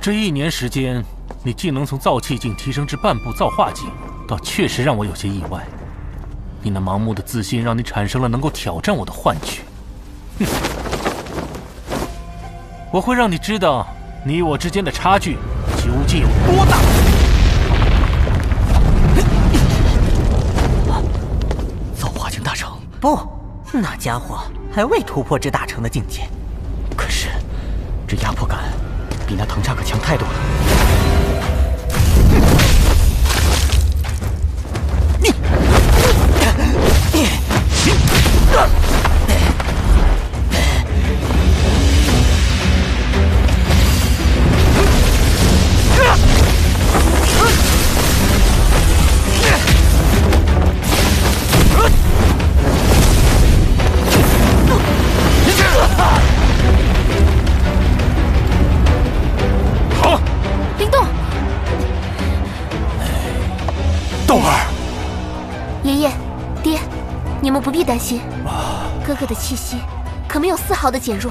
这一年时间，你既能从造气境提升至半步造化境，倒确实让我有些意外。你那盲目的自信，让你产生了能够挑战我的幻觉。哼！我会让你知道，你我之间的差距究竟有多大。造化境大成？不，那家伙还未突破至大成的境界。可是，这压迫感……比那藤叉可强太多了。必担心，哥哥的气息可没有丝毫的减弱。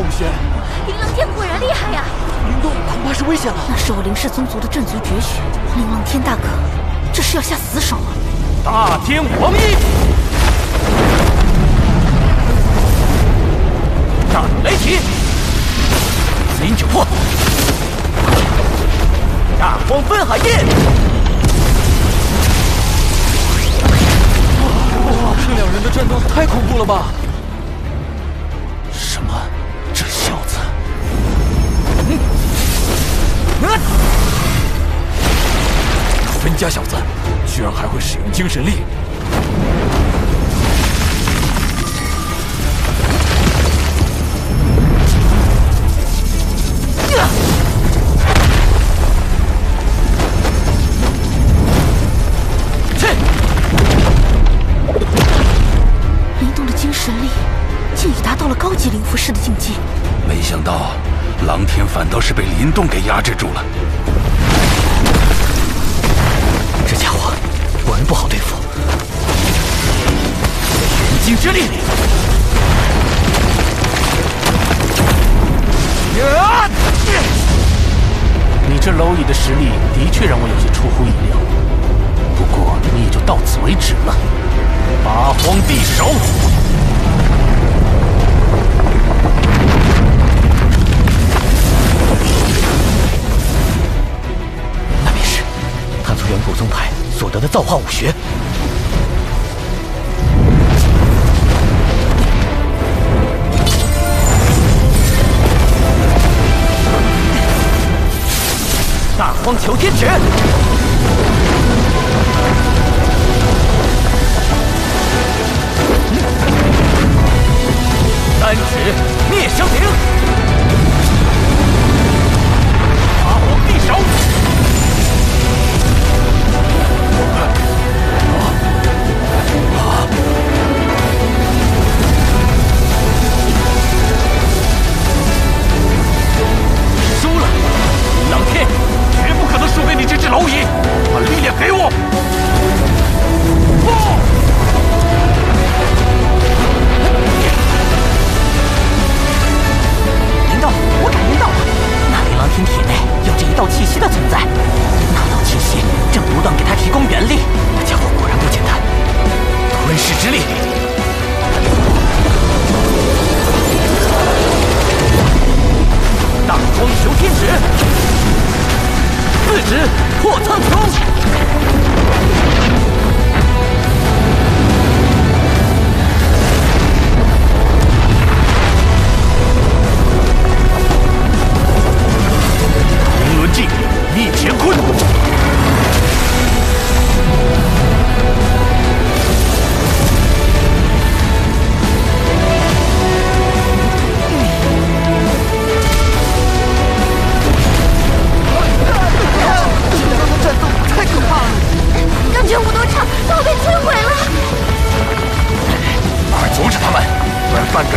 武学。林浪天果然厉害呀！灵动恐怕是危险了。那是我林氏宗族的镇族绝学。林浪天大哥，这是要下死手啊！大天黄衣，大怒雷霆，紫阴九魄，大荒分海印。哇，这两人的战斗太恐怖了吧！分家小子！居然还会使用精神力！是被林动给压制住了。这家伙果然不好对付，元晶之力！你这蝼蚁的实力的确让我有些出乎意料，不过你也就到此为止了。八荒地手！宗派所得的造化武学。大荒求天指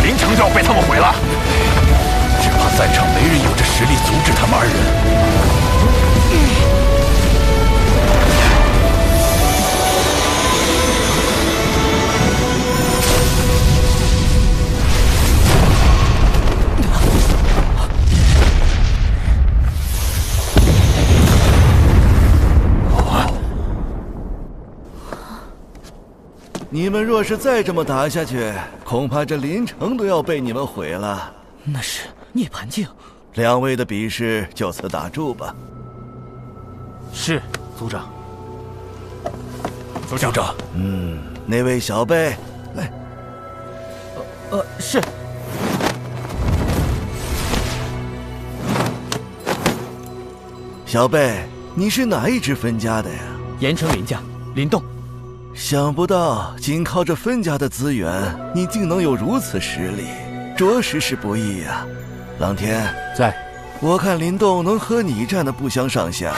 林城就要被他们毁了。只怕在场没人有这实力阻止他们二人。你们若是再这么打下去，恐怕这林城都要被你们毁了。那是涅槃境，两位的比试就此打住吧。是，族长。族长，嗯，那位小辈，来，呃，是小贝，你是哪一支分家的呀？盐城林家林动。想不到，仅靠着分家的资源，你竟能有如此实力，着实是不易呀、狼天，在，我看林动能和你战的不相上下，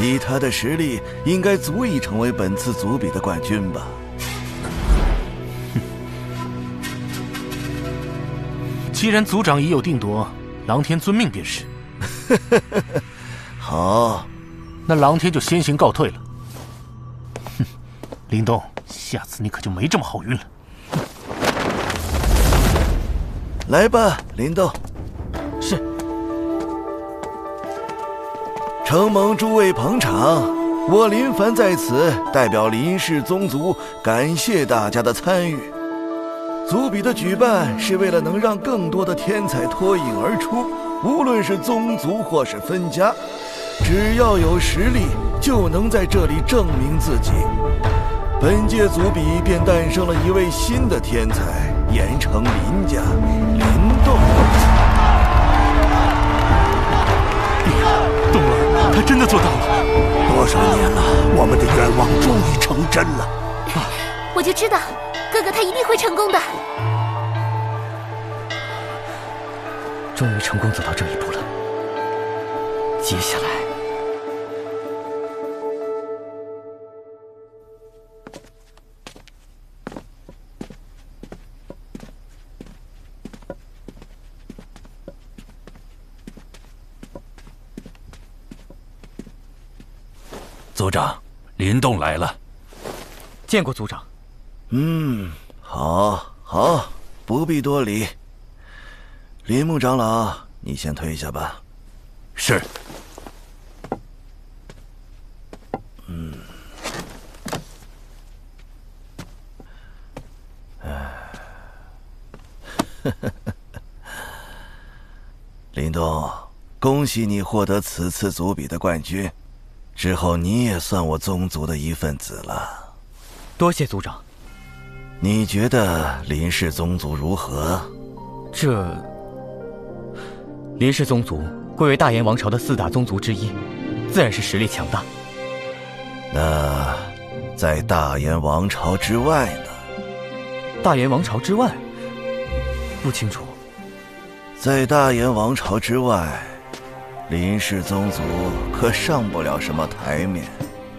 以他的实力，应该足以成为本次组比的冠军吧？既然族长已有定夺，狼天遵命便是。好，那狼天就先行告退了。哼，林动，下次你可就没这么好运了。来吧，林动。是。承蒙诸位捧场，我林凡在此代表林氏宗族感谢大家的参与。族比的举办是为了能让更多的天才脱颖而出，无论是宗族或是分家，只要有实力就能在这里证明自己。本届族比便诞生了一位新的天才——盐城林家林动。动儿，他真的做到了。多少年了，我们的愿望终于成真了。我就知道，哥哥他一定会成功的。终于成功走到这一步了。接下来，林动来了。见过族长。嗯，好，好，不必多礼。林木长老，你先退下吧。是。林动，恭喜你获得此次组比的冠军，之后你也算我宗族的一份子了。多谢族长。你觉得林氏宗族如何？这林氏宗族贵为大炎王朝的四大宗族之一，自然是实力强大。那在大燕王朝之外呢？大燕王朝之外，不清楚。在大燕王朝之外，林氏宗族可上不了什么台面。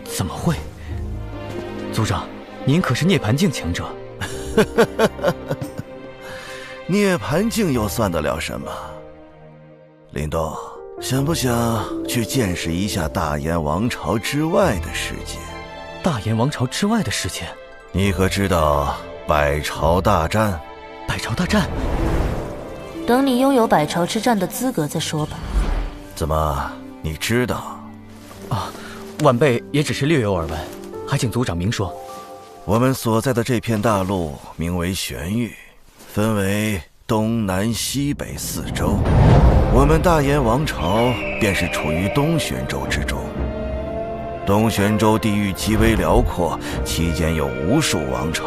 怎么会？族长，您可是涅槃境强者。涅槃境又算得了什么？林东，想不想去见识一下大燕王朝之外的世界？大燕王朝之外的世界？你可知道百朝大战？百朝大战？等你拥有百朝之战的资格再说吧。怎么，你知道？啊，晚辈也只是略有耳闻，还请族长明说。我们所在的这片大陆名为玄域，分为东南西北四州。我们大燕王朝便是处于东玄州之中。东玄州地域极为辽阔，其间有无数王朝。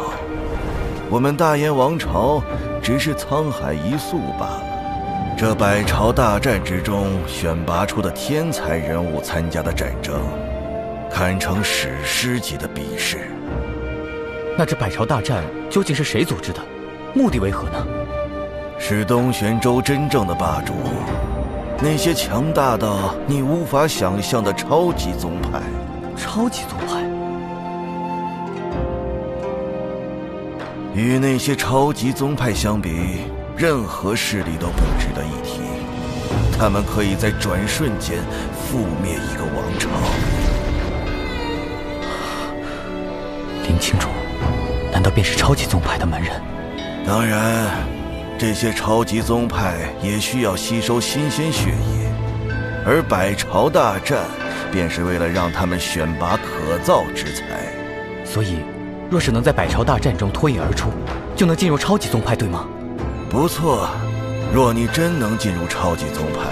我们大燕王朝只是沧海一粟罢了。这百朝大战之中选拔出的天才人物参加的战争，堪称史诗级的比试。那这百朝大战究竟是谁组织的？目的为何呢？是东玄州真正的霸主，那些强大到你无法想象的超级宗派。超级宗派？与那些超级宗派相比，任何势力都不值得一提。他们可以在转瞬间覆灭一个王朝。林清楚。难道便是超级宗派的门人？当然，这些超级宗派也需要吸收新鲜血液，而百朝大战便是为了让他们选拔可造之才。所以，若是能在百朝大战中脱颖而出，就能进入超级宗派，对吗？不错，若你真能进入超级宗派，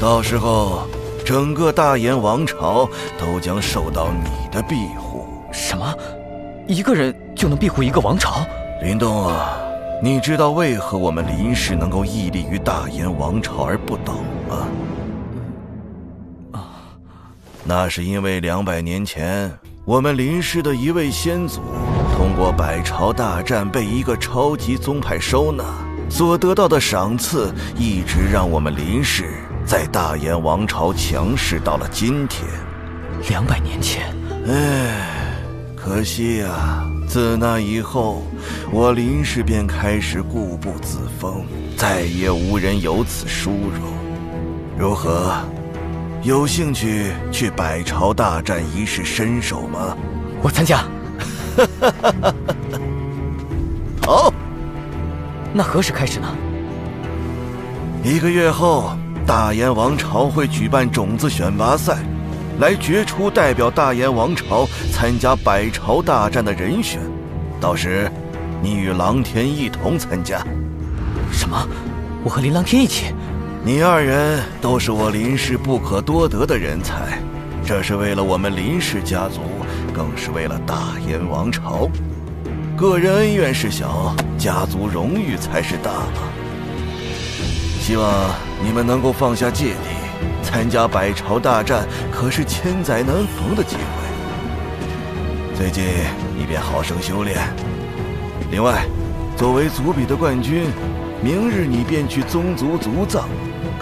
到时候整个大炎王朝都将受到你的庇护。什么？一个人？就能庇护一个王朝，林动啊，你知道为何我们林氏能够屹立于大炎王朝而不倒吗？啊，那是因为两百年前我们林氏的一位先祖通过百朝大战被一个超级宗派收纳，所得到的赏赐，一直让我们林氏在大燕王朝强势到了今天。两百年前，唉，可惜呀。自那以后，我林氏便开始固步自封，再也无人有此殊荣。如何？有兴趣去百朝大战一试身手吗？我参加。好。那何时开始呢？一个月后，大燕王朝会举办种子选拔赛。来决出代表大燕王朝参加百朝大战的人选，到时你与狼天一同参加。什么？我和林狼天一起？你二人都是我林氏不可多得的人才，这是为了我们林氏家族，更是为了大燕王朝。个人恩怨是小，家族荣誉才是大嘛。希望你们能够放下芥蒂。参加百朝大战可是千载难逢的机会，最近你便好生修炼。另外，作为族比的冠军，明日你便去宗族族葬，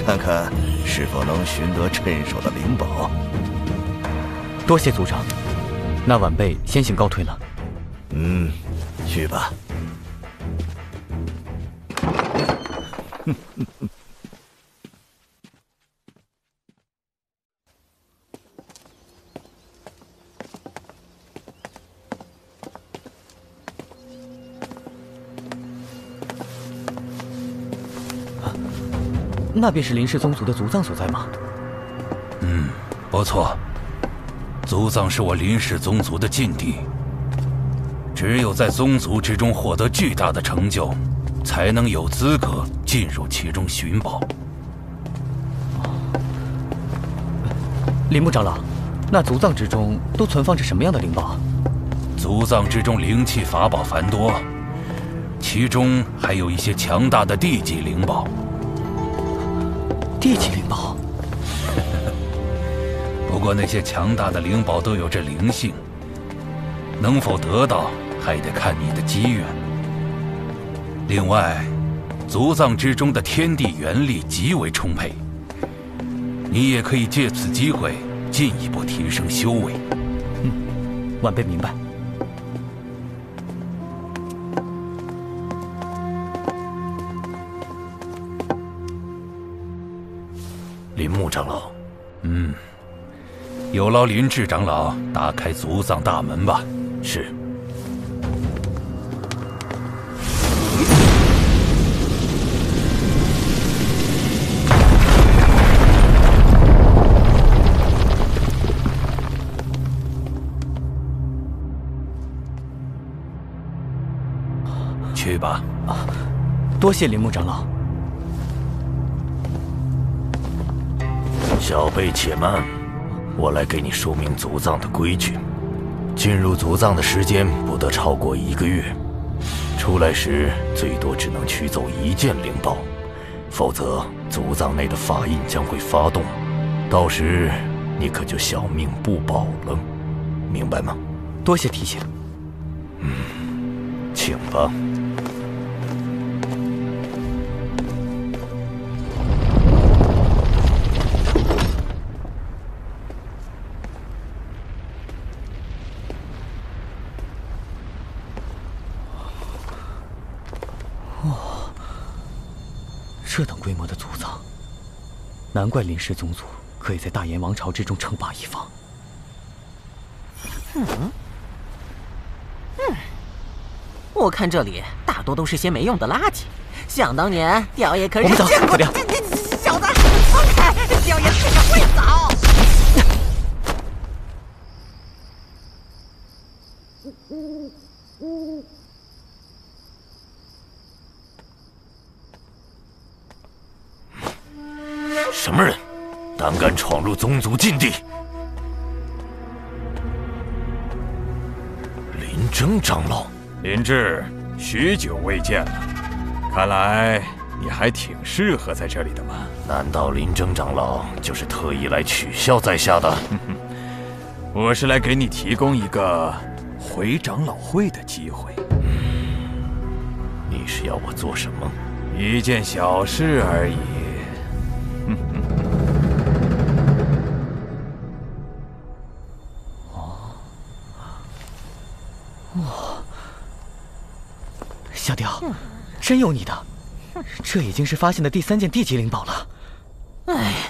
看看是否能寻得趁手的灵宝。多谢族长，那晚辈先行告退了。嗯，去吧。那便是林氏宗族的族葬所在吗？嗯，不错。族葬是我林氏宗族的禁地，只有在宗族之中获得巨大的成就，才能有资格进入其中寻宝。林木长老，那族葬之中都存放着什么样的灵宝？族葬之中灵气法宝繁多，其中还有一些强大的地级灵宝。地级灵宝，不不过那些强大的灵宝都有着灵性，能否得到还得看你的机缘。另外，族藏之中的天地元力极为充沛，你也可以借此机会进一步提升修为。嗯，晚辈明白。林木长老，嗯，有劳林志长老打开族藏大门吧。是。去吧。啊，多谢林木长老。小辈且慢，我来给你说明族藏的规矩。进入族藏的时间不得超过一个月，出来时最多只能取走一件灵宝，否则族藏内的法印将会发动，到时你可就小命不保了，明白吗？多谢提醒。嗯，请吧。难怪林氏宗族可以在大炎王朝之中称霸一方。嗯，嗯，我看这里大多都是些没用的垃圾。想当年，雕爷可是见过。小入宗族禁地？林征长老，林志，许久未见了，看来你还挺适合在这里的嘛。难道林征长老就是特意来取笑在下的？我是来给你提供一个回长老会的机会。你是要我做什么？一件小事而已。真有你的！这已经是发现的第三件地级灵宝了。哎，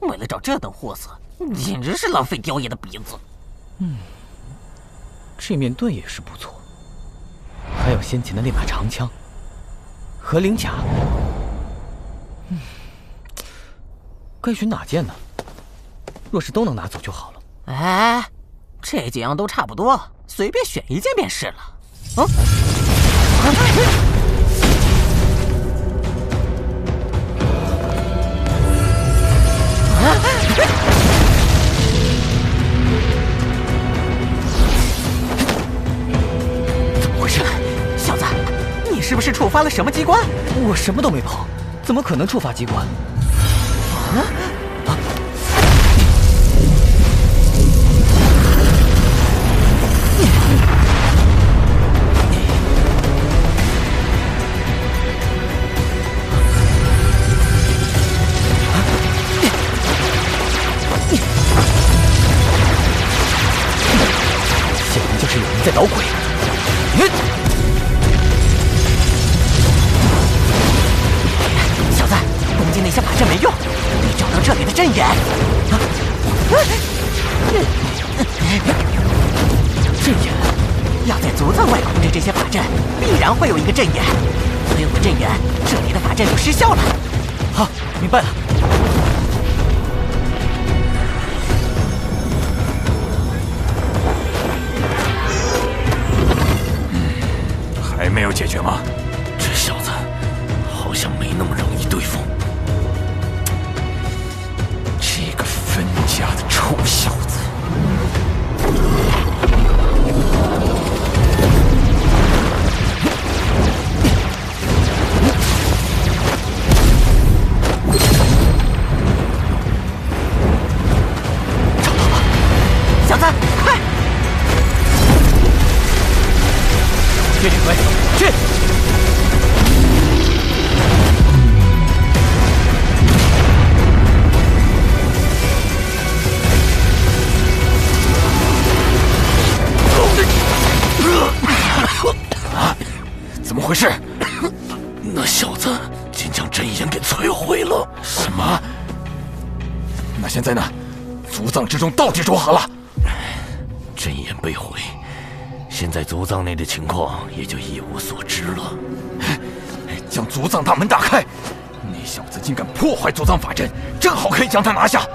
为了找这等货色，简直是浪费雕爷的鼻子。嗯，这面盾也是不错，还有先前的那把长枪和灵甲。嗯，该选哪件呢？若是都能拿走就好了。哎，这几样都差不多，随便选一件便是了。啊！怎什么机关？我什么都没碰，怎么可能触发机关？会有一个阵眼。没有了阵眼，这里的法阵就失效了。好，明白了。嗯，还没有解决吗？这小子好像没那么容易对付。这个分家的臭小子！回事？那小子竟将真眼给摧毁了！什么？那现在呢？族藏之中到底如何了？真眼被毁，现在族藏内的情况也就一无所知了。将族藏大门打开！那小子竟敢破坏族藏法阵，正好可以将他拿下。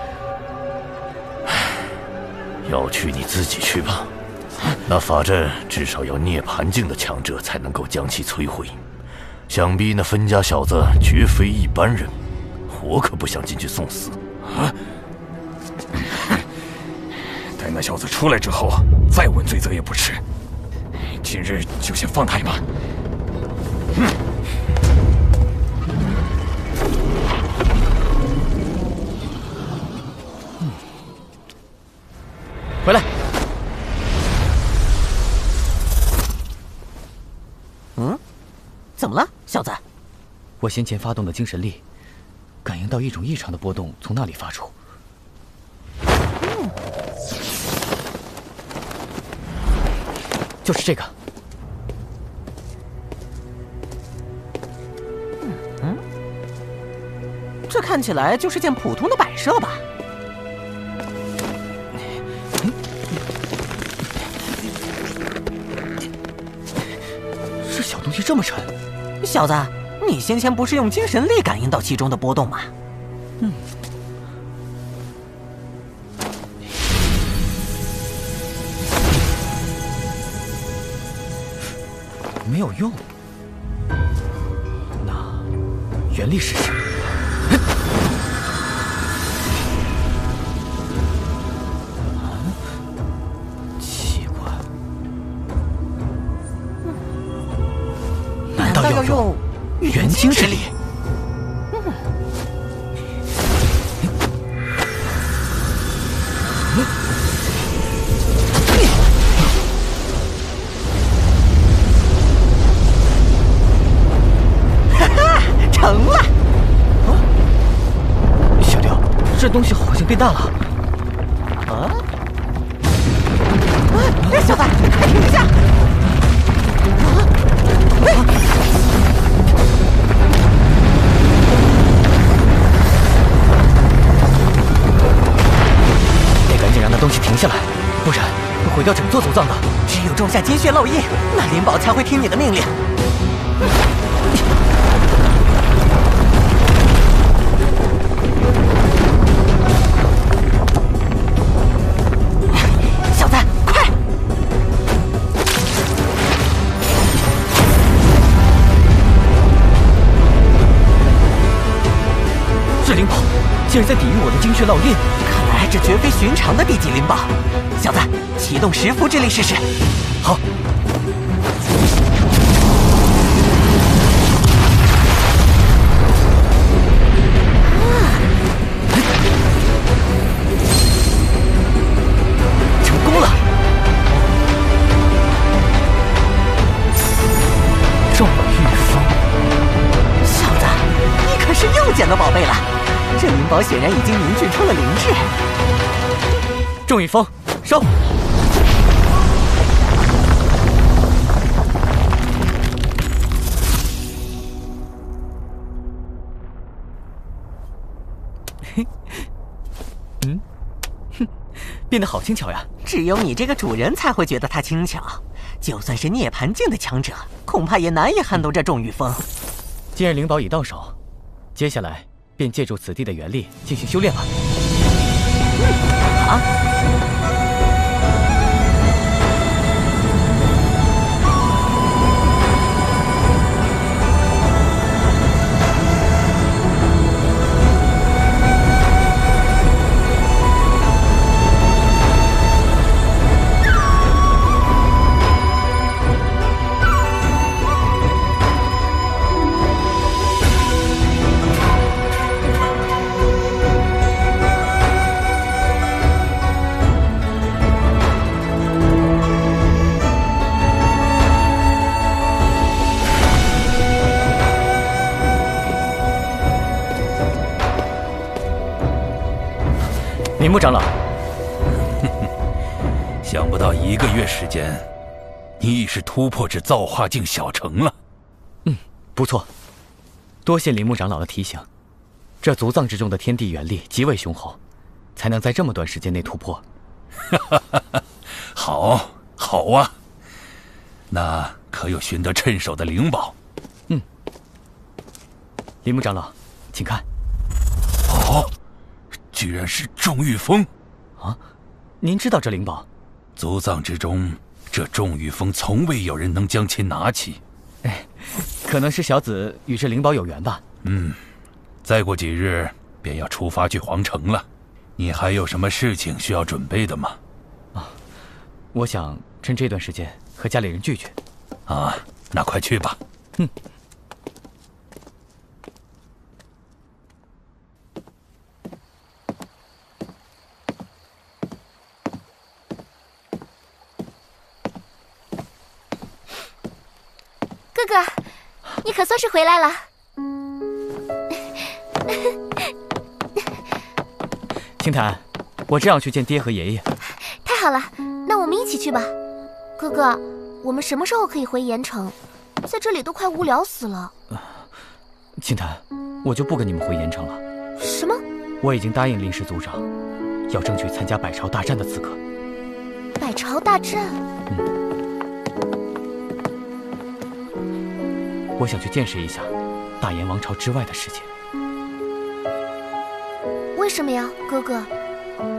要去你自己去吧。那法阵至少要涅槃境的强者才能够将其摧毁，想必那分家小子绝非一般人，我可不想进去送死。啊！待那小子出来之后，再问罪责也不迟。今日就先放他一马。嗯。回来。怎么了，小子？我先前发动的精神力，感应到一种异常的波动从那里发出。嗯，就是这个。嗯，这看起来就是件普通的摆设吧？这小东西这么沉，小子，你先前不是用精神力感应到其中的波动吗？嗯。没有用，那原力试试。要用元精之力？这东西好像变大了。下来，不然会毁掉整座族藏的。只有种下金血烙印，那灵宝才会听你的命令。小子，快！这灵宝竟然在抵御我的精血烙印，这绝非寻常的地级灵宝。小子，启动十符之力试试。好。成功了！众御风，小子，你可是又捡到宝贝了。这灵宝显然已经凝聚出了灵智。众御风，收！嘿，嗯，哼，变得好轻巧呀！只有你这个主人才会觉得它轻巧，就算是涅槃境的强者，恐怕也难以撼动这众御风。既然灵宝已到手，接下来。便借助此地的原力进行修炼吧。啊！木长老，想不到一个月时间，你已是突破至造化境小成了。嗯，不错。多谢林木长老的提醒。这族藏之中的天地元力极为雄厚，才能在这么短时间内突破。好，好啊。那可有寻得趁手的灵宝？嗯。林木长老，请看。哦，居然是重玉峰！啊，您知道这灵宝？族藏之中，这重玉峰从未有人能将其拿起。哎，可能是小子与这灵宝有缘吧。嗯。再过几日便要出发去皇城了，你还有什么事情需要准备的吗？啊，我想趁这段时间和家里人聚聚。啊，那快去吧。嗯。哥哥，你可算是回来了。青檀，我正要去见爹和爷爷。太好了，那我们一起去吧。哥哥，我们什么时候可以回盐城？在这里都快无聊死了。青檀，我就不跟你们回盐城了。什么？我已经答应临时族长，要争取参加百朝大战的资格。百朝大战？嗯。我想去见识一下大炎王朝之外的世界。为什么呀，哥哥？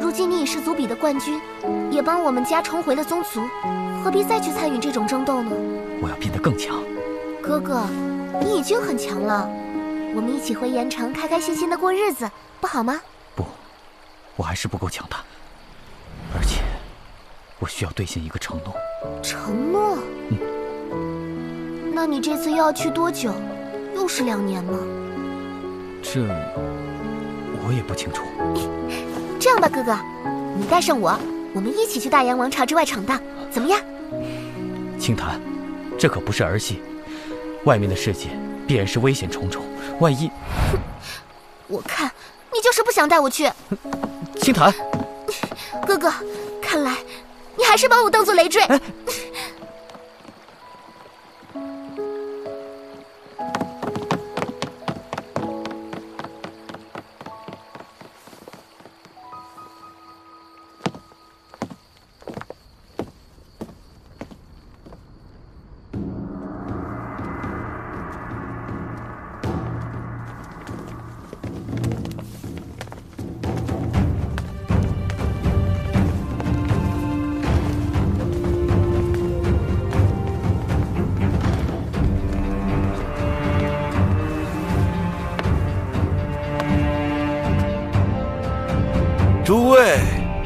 如今你已是族比的冠军，也帮我们家重回了宗族，何必再去参与这种争斗呢？我要变得更强。哥哥，你已经很强了，我们一起回盐城，开开心心的过日子，不好吗？不，我还是不够强大，而且我需要兑现一个承诺。承诺？嗯。那你这次又要去多久？又是两年吗？这。我也不清楚。这样吧，哥哥，你带上我，我们一起去大洋王朝之外闯荡，怎么样？青檀，这可不是儿戏，外面的世界必然是危险重重，万一……我看你就是不想带我去。青檀，哥哥，看来你还是把我当做累赘。诸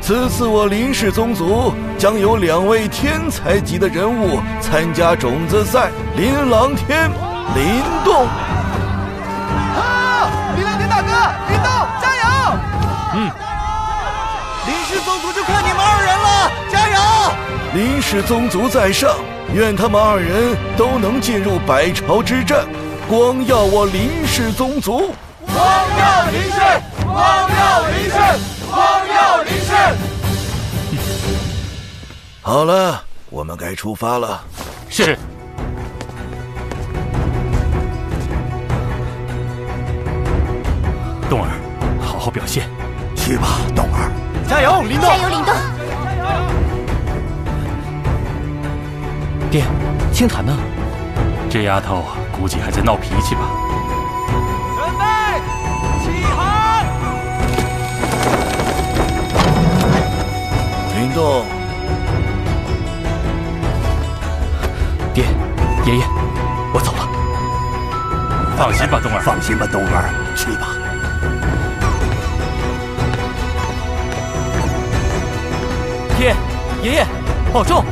此次我林氏宗族将有两位天才级的人物参加种子赛。林琅天、林动。啊！林琅天大哥，林动，加油！嗯。林氏宗族就看你们二人了，加油！林氏宗族在上，愿他们二人都能进入百朝之战，光耀我林氏宗族。光耀林氏，光耀林氏。光耀林氏。好了，我们该出发了。是。冬儿，好好表现。去吧，冬儿。加油，林动。加油，林动。爹，青檀呢？这丫头估计还在闹脾气吧。动，爹，爷爷，我走了。放心吧，东儿。放心吧，东儿，去吧。爹，爷爷，保重。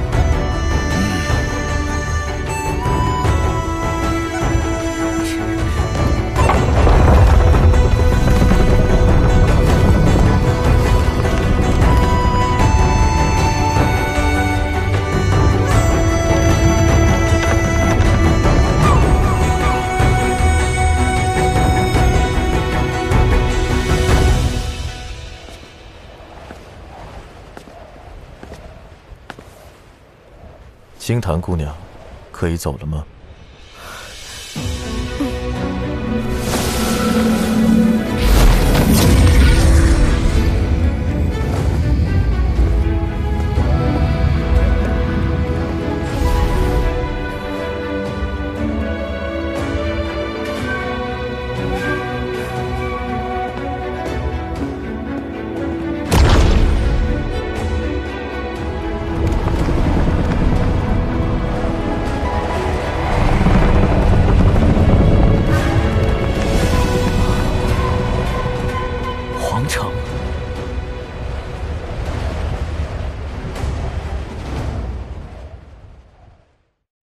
金檀姑娘，可以走了吗？